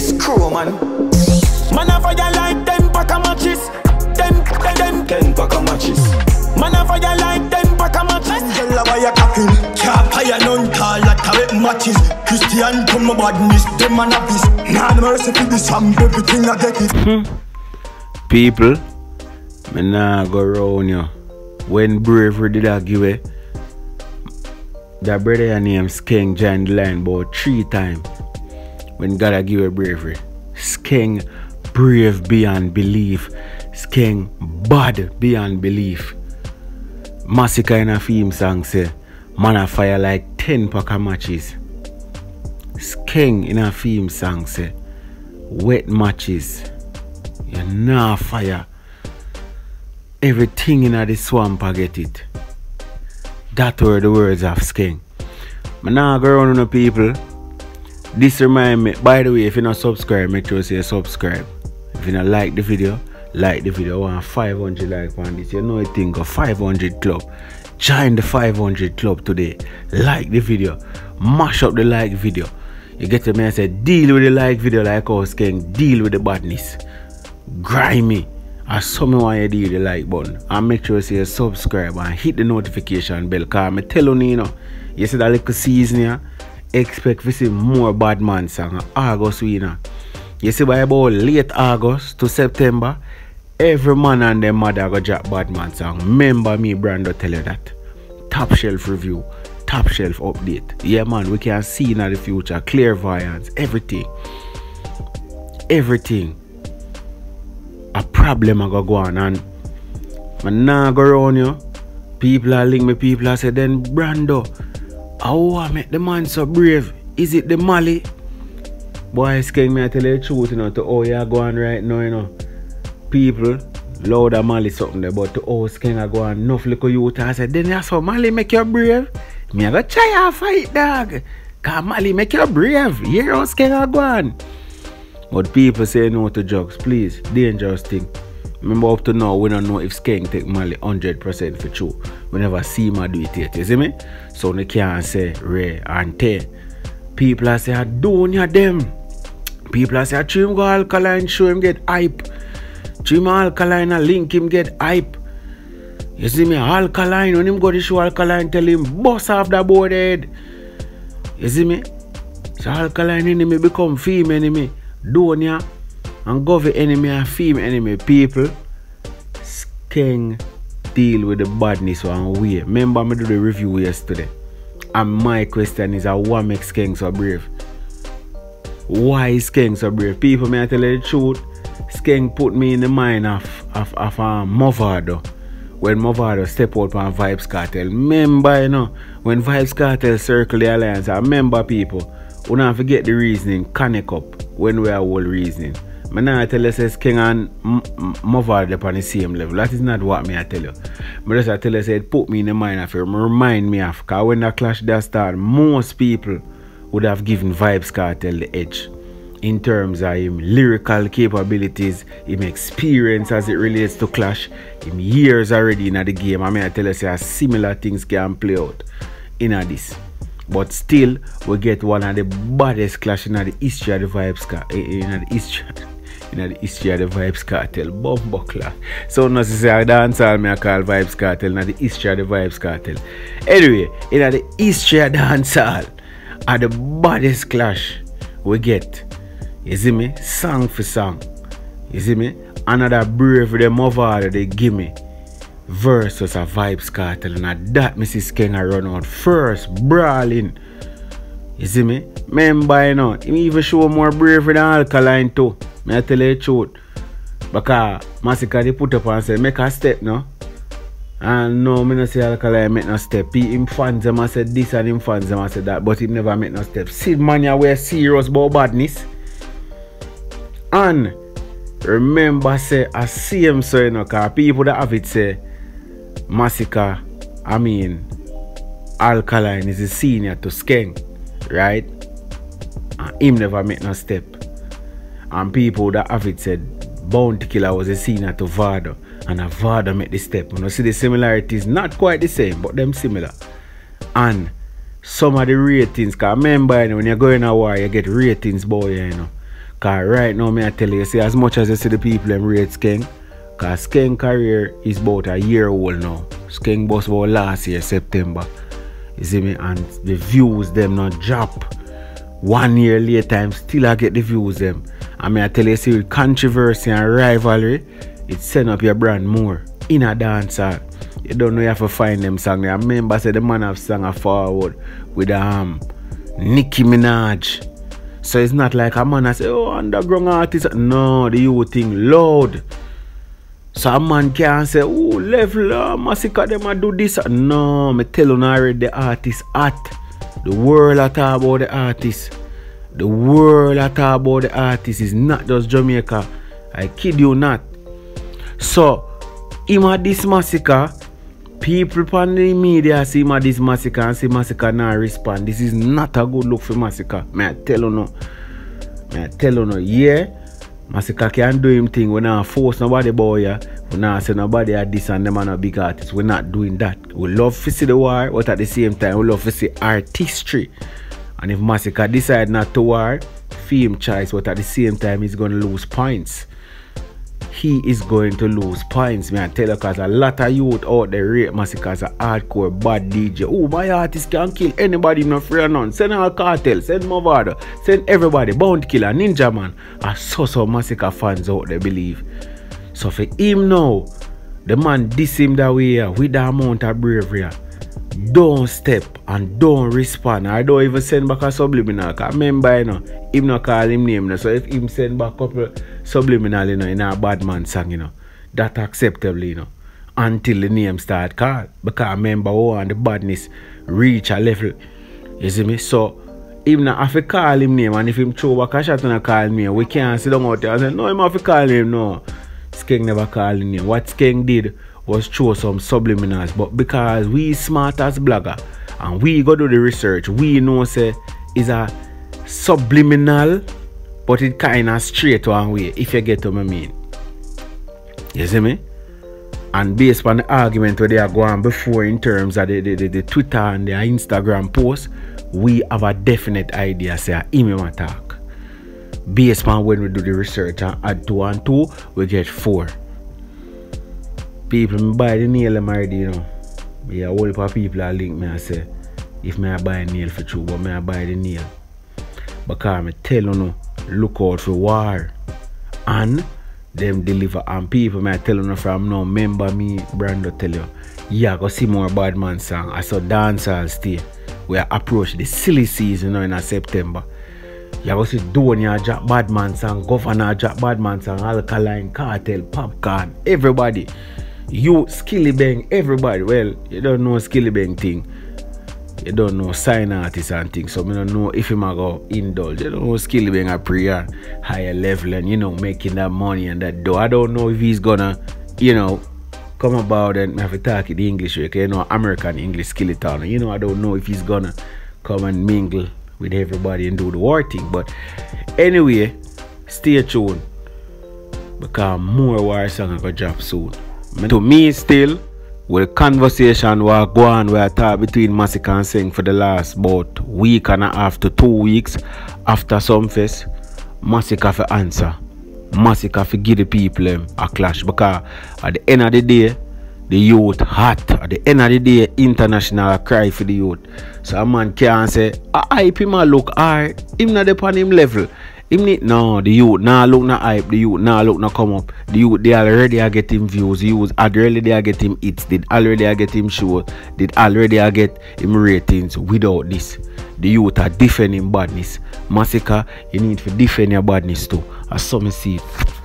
this crew, man. Man a fire like ten pack of matches. Ten, ten, ten, ten pack of matches. Man a fire like ten pack of matches. Girl, a buy a coffin Can't pay a none tall like a wet matches Christian come my badness Them a novice Nah no mercy for this and everything I get it hmm. People, me nah go round you. When bravery did I give it, that brother named Skeng joined the line about three times. When God I give it bravery. Skeng brave beyond belief. Skeng bad beyond belief. Masicka in a theme song say, man a fire like 10 pack of matches. Skeng in a theme song say, wet matches. You nah fire. Everything in the swamp I get it. That were the words of Skeng. Man nah go people. This remind me, by the way, if you're not subscribed, make sure you say subscribe. If you not like the video, like the video. I want 500 like on this. You know I think of 500 club. Join the 500 club today. Like the video. Mash up the like video. You get to me and say, deal with the like video like us Skeng. Deal with the badness. Grimy. I saw me want you deal with the like button. And make sure you say subscribe and hit the notification bell. Cause I tell you, you know, you see that little season here, expect to see more bad man song August winner. You see by about late August to September, every man and their mother go drop bad man song. Remember me, Brando, tell you that. Top shelf review, top shelf update. Yeah, man, we can see in the future, clairvoyance, everything. Everything. A problem I go go on and man nah go around you. People are link me, people are say, then Brando, how I make the man so brave? Is it the Mali? Boy, Skeng me I tell you the truth, you know, to how you go on right now, you know. People, louder Mali something there, but to how Skeng I go on, enough little youth, I said, then that's how Mali make you brave. Me I go try a fight, dog. Cause Mali make you brave. You know Skeng I go on. But people say no to drugs, please. Dangerous thing. Remember up to now, we don't know if Skeng take Mali 100% for true. We never see him do it yet, you see me? So they can't say Ray and tear. People are say, I don't ya them. People are say, treat go alkaline, show him get hype. Treat him alkaline, and link him get hype. You see me, alkaline, when him go to show alkaline, tell him, boss off the board head. You see me? So alkaline enemy become female enemy. Donia and govy enemy and female enemy people. Skeng deal with the badness one way. Remember me do the review yesterday. And my question is uh, what makes Skeng so brave? Why is Skeng so brave? People may I tell you the truth. Skeng put me in the mind of of, of um, Mavado. When Mavado step out on Vybz Kartel. Remember, you know, when Vybz Kartel circle the alliance, I remember people. We don't forget the reasoning, connect up when we are all reasoning. Man, I tell you, says King and M- M- Mavado on the same level. That is not what me I tell you. But just I tell you, say it put me in the mind of it, remind me of, because when the clash that start, most people would have given Vybz Kartel the edge in terms of him lyrical capabilities, him experience as it relates to Clash, him years already in the game. I mean, I tell you, say similar things can play out in this. But still, we get one of the baddest clash in the history of the Vibes car eh, eh, in the history. In the history of the Vybz Kartel, Bumbo clash. So, no, say I dance all me I call Vybz Kartel, in the history of the Vybz Kartel. Anyway, in the history of dance all, are the baddest clash we get. You see me? Song for song. You see me? Another brave them over they give me. Versus a Vybz Kartel. And at that Mrs. King I run out first. Brawling. You see me? Remember, you know, he even show more bravery than Alkaline too. I tell you the truth. Because Masicka put up and say, make a step no. And no, me not say Alkaline make no step. He him fans them I said this and him fans them I said that. But he never make no step. See man you wear serious about badness. And remember say I see him so you know cause people that have it say Masicka, I mean Alkaline is a senior to Skeng, right? And him never make no step. And people that have it said Bounty Killer was a senior to Vado and a Vado make the step. You know, see the similarities, not quite the same, but them similar. And some of the ratings, cause remember you know, when you're going a war, you get ratings boy, you know. Cause right now, me I tell you, see, as much as I see the people them rate Skeng, cause Skeng career is about a year old now. Skeng bus about last year, September. You see me? And the views them not drop. One year later, I'm still I get the views them. I mean I tell you, see with controversy and rivalry, it send up your brand more in a dancer. You don't know you have to find them song. I remember say the man have sung a forward with um Nicki Minaj. So it's not like a man I say, oh, underground artist. No, the you thing loud. So a man can't say, oh, level, uh, Masicka them a do this. No, me tell you already the artist at. The world I talk about the artist. The world I talk about the artist is not just Jamaica. I kid you not. So, him at this Masicka, people on the media see him at this Masicka and see Masicka not respond. This is not a good look for Masicka. May I tell you no. May I tell you no. Yeah, Masicka can do him thing. We're not force nobody boy. Yeah. We not say nobody at this and them are not big artists. We're not doing that. We love to see the war, but at the same time we love to see artistry. And if Masicka decide not to war, fame choice, but at the same time he's gonna lose points he is going to lose points. Me I tell you, cause a lot of youth out there rate Masicka as a hardcore bad DJ. Oh, my artist can kill anybody, no free none. Send all cartel, send Mavado, send everybody, Bounty Killer, Ninja Man. Ah, I saw some Masicka fans out there believe. So for him now, the man diss him that way with the amount of bravery. Don't step and don't respond. I don't even send back a subliminal. Cause remember, you know, him not call him name. No. So if him send back couple subliminal, you know, in a bad man song, you know, that acceptable, you know. Until the name start call. Because remember, oh, and the badness reach a level. You see me? So him not have call him name and if him throw back a shot and call me, we can't sit down out there and say, no, him have to call him, no. Skeng never called him name. What Skeng did was throw some subliminals, but because we smart as blogger and we go do the research, we know say is a subliminal, but it kinda straight one way, if you get what I mean. You see me? And based on the argument where they are going before in terms of the, the, the, the Twitter and the Instagram post, we have a definite idea say him attack. Based on when we do the research and add two and two, we get four. People buy the nail them already, you know. Yeah, a whole heap of people are link me and say if me I buy nail for true, but me I buy the nail. Because me tell you look out for war. And them deliver and people may tell you from now, remember me, Brando tell you, yeah, go see more bad man song. I saw dancers stay. We approach the silly season now in September. You go see Donia drop bad man song, Govana drop bad man song, Alkaline, Kartel, Popcaan, everybody. You Skillibeng, everybody. Well, you don't know Skillibeng thing. You don't know sign artists and things, so I don't know if him go indulge. You don't know Skillibeng a prayer higher level and you know making that money and that dough. I don't know if he's gonna, you know, come about and have to talk in the English way, you know American English Skilly town. You know I don't know if he's gonna come and mingle with everybody and do the war thing. But anyway, stay tuned because more war song are gonna drop soon. To me still, with conversation will go on where I talk between Masicka and Sing for the last about week and a half to two weeks after some Sumfest, Masicka for answer. Masicka for give the people um, a clash because at the end of the day, the youth hot. At the end of the day, international cry for the youth. So a man can't say, I hype him a look hard. Him not upon him level. Him need no the youth nah look na hype, the youth nah look na come up. The youth they already are getting views, youth already they are getting hits, did already are getting shows, did already are get him ratings without this. The youth are defending badness. Masicka, you need to defend your badness too. As some see it.